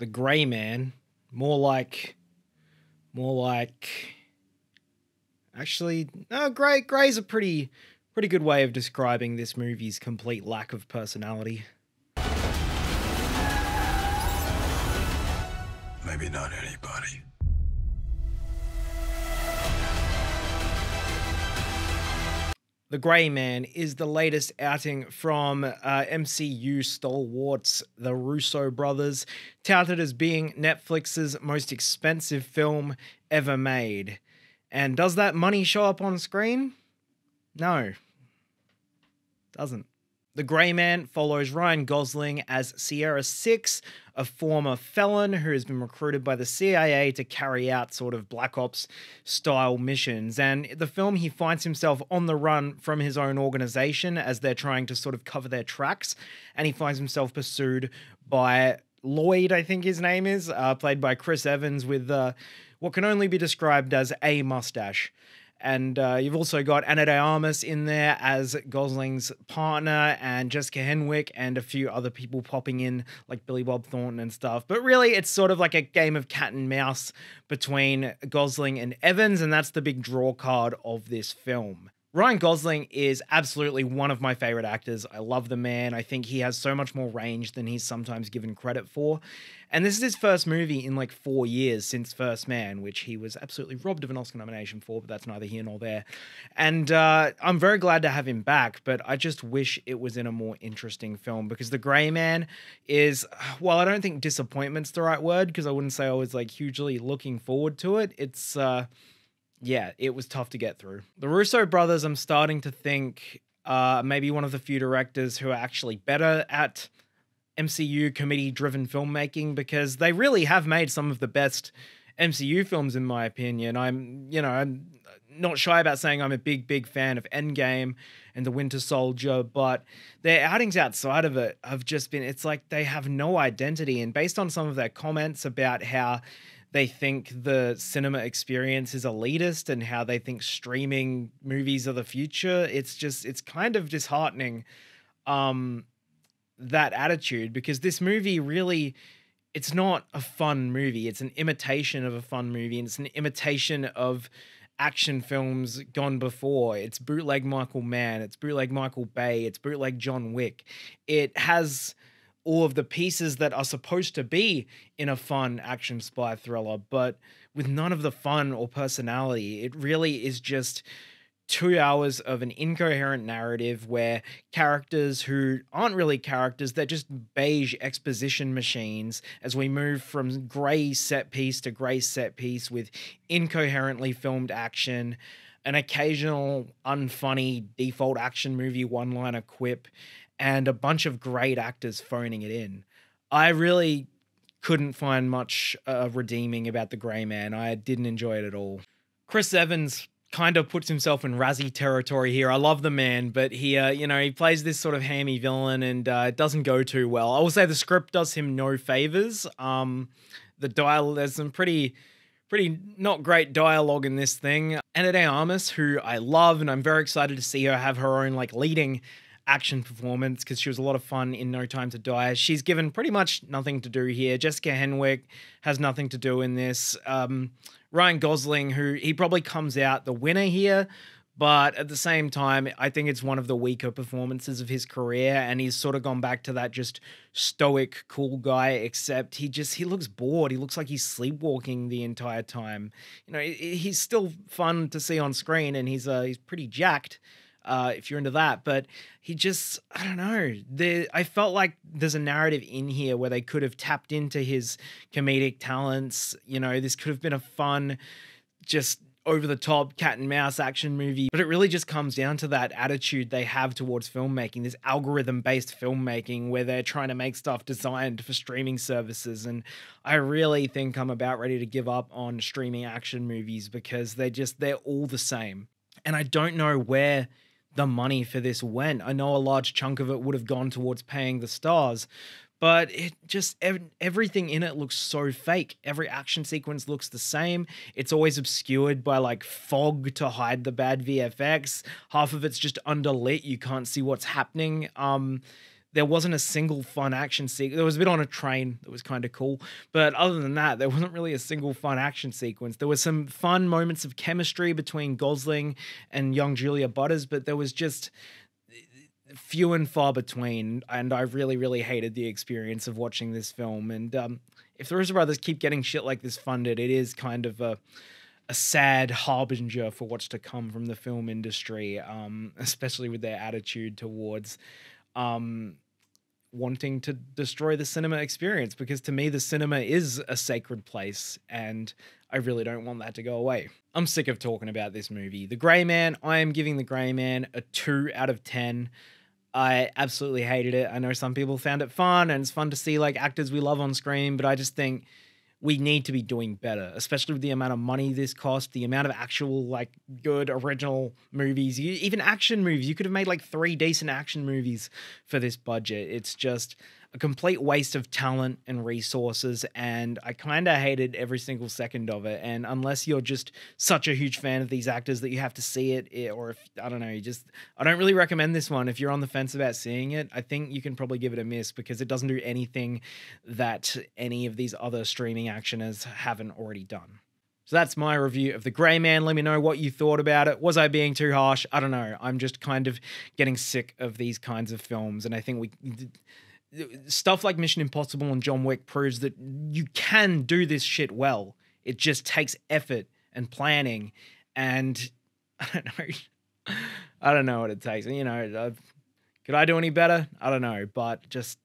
the Gray Man, more like, more like. Actually, no, Gray. Gray's a pretty, pretty good way of describing this movie's complete lack of personality. Maybe not anybody. The Grey Man is the latest outing from uh, MCU stalwarts, the Russo brothers, touted as being Netflix's most expensive film ever made. And does that money show up on screen? No. Doesn't. The Grey Man follows Ryan Gosling as Sierra Six, a former felon who has been recruited by the CIA to carry out sort of Black Ops style missions. And the film, he finds himself on the run from his own organization as they're trying to sort of cover their tracks. And he finds himself pursued by Lloyd, I think his name is, uh, played by Chris Evans, with uh, what can only be described as a mustache. And uh, you've also got Ana de Armas in there as Gosling's partner, and Jessica Henwick, and a few other people popping in, like Billy Bob Thornton and stuff. But really, it's sort of like a game of cat and mouse between Gosling and Evans, and that's the big draw card of this film. Ryan Gosling is absolutely one of my favorite actors. I love the man. I think he has so much more range than he's sometimes given credit for. And this is his first movie in like four years since First Man, which he was absolutely robbed of an Oscar nomination for, but that's neither here nor there. And uh, I'm very glad to have him back, but I just wish it was in a more interesting film because The Grey Man is, well, I don't think disappointment's the right word because I wouldn't say I was like hugely looking forward to it. It's, uh, yeah, it was tough to get through. The Russo brothers, I'm starting to think uh, maybe one of the few directors who are actually better at MCU committee driven filmmaking because they really have made some of the best MCU films, in my opinion. I'm, you know, I'm not shy about saying I'm a big, big fan of Endgame and The Winter Soldier, but their outings outside of it have just been, it's like they have no identity. And based on some of their comments about how they think the cinema experience is elitist and how they think streaming movies are the future. It's just it's kind of disheartening um that attitude because this movie really it's not a fun movie. It's an imitation of a fun movie and it's an imitation of action films gone before. It's bootleg Michael Mann, it's bootleg Michael Bay, it's bootleg John Wick. It has all of the pieces that are supposed to be in a fun action spy thriller, but with none of the fun or personality. It really is just two hours of an incoherent narrative where characters who aren't really characters, they're just beige exposition machines as we move from grey set piece to grey set piece with incoherently filmed action, an occasional unfunny default action movie one liner quip, and a bunch of great actors phoning it in. I really couldn't find much uh, redeeming about the Grey Man. I didn't enjoy it at all. Chris Evans kind of puts himself in Razzie territory here. I love the man, but he, uh, you know, he plays this sort of hammy villain, and uh, it doesn't go too well. I will say the script does him no favors. Um, the dial, there's some pretty, pretty not great dialogue in this thing. Ana de Armas, who I love, and I'm very excited to see her have her own like leading action performance because she was a lot of fun in No Time to Die. She's given pretty much nothing to do here. Jessica Henwick has nothing to do in this. Um, Ryan Gosling, who he probably comes out the winner here, but at the same time, I think it's one of the weaker performances of his career, and he's sort of gone back to that just stoic, cool guy. Except he just he looks bored. He looks like he's sleepwalking the entire time. You know, he's still fun to see on screen, and he's uh, he's pretty jacked uh, if you're into that. But he just, I don't know. I felt like there's a narrative in here where they could have tapped into his comedic talents. You know, this could have been a fun, just over the top cat and mouse action movie, but it really just comes down to that attitude they have towards filmmaking, this algorithm based filmmaking where they're trying to make stuff designed for streaming services. And I really think I'm about ready to give up on streaming action movies because they're just, they're all the same. And I don't know where the money for this went. I know a large chunk of it would have gone towards paying the stars, but it just everything in it looks so fake. Every action sequence looks the same. It's always obscured by like fog to hide the bad VFX. Half of it's just underlit. You can't see what's happening. Um there wasn't a single fun action sequence. There was a bit on a train that was kind of cool, but other than that, there wasn't really a single fun action sequence. There was some fun moments of chemistry between Gosling and young Julia Butters, but there was just few and far between. And I really, really hated the experience of watching this film. And um, if the Russo brothers keep getting shit like this funded, it is kind of a a sad harbinger for what's to come from the film industry, um, especially with their attitude towards um, wanting to destroy the cinema experience. Because to me, the cinema is a sacred place, and I really don't want that to go away. I'm sick of talking about this movie. The Gray Man, I am giving The Gray Man a 2 out of 10. I absolutely hated it. I know some people found it fun and it's fun to see like actors we love on screen, but I just think we need to be doing better, especially with the amount of money this cost, the amount of actual like good original movies, you, even action movies. You could have made like three decent action movies for this budget. It's just a complete waste of talent and resources and i kind of hated every single second of it and unless you're just such a huge fan of these actors that you have to see it or if i don't know you just i don't really recommend this one if you're on the fence about seeing it i think you can probably give it a miss because it doesn't do anything that any of these other streaming actioners haven't already done so that's my review of The Grey Man. Let me know what you thought about it. Was I being too harsh? I don't know. I'm just kind of getting sick of these kinds of films. And I think we stuff like Mission Impossible and John Wick proves that you can do this shit well. It just takes effort and planning, and I don't know. I don't know what it takes. You know, uh, could I do any better? I don't know, but just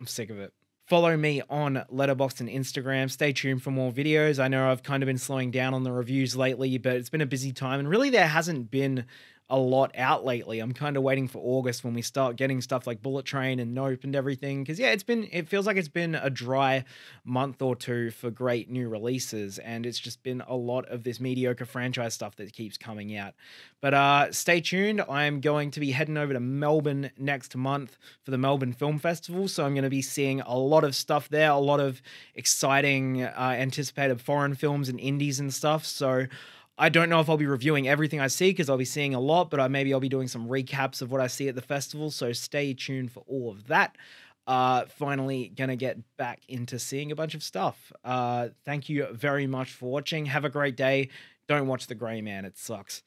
I'm sick of it. Follow me on Letterboxd and Instagram. Stay tuned for more videos. I know I've kind of been slowing down on the reviews lately, but it's been a busy time, and really there hasn't been a lot out lately. I'm kind of waiting for August when we start getting stuff like Bullet Train and Nope and everything. Because yeah, it's been it feels like it's been a dry month or two for great new releases, and it's just been a lot of this mediocre franchise stuff that keeps coming out. But uh, stay tuned. I'm going to be heading over to Melbourne next month for the Melbourne Film Festival, so I'm going to be seeing a lot of stuff there, a lot of exciting, uh, anticipated foreign films and indies and stuff. So I don't know if I'll be reviewing everything I see because I'll be seeing a lot, but I maybe I'll be doing some recaps of what I see at the festival. So stay tuned for all of that. Uh, finally, gonna get back into seeing a bunch of stuff. Uh, thank you very much for watching. Have a great day. Don't watch The Grey Man, it sucks.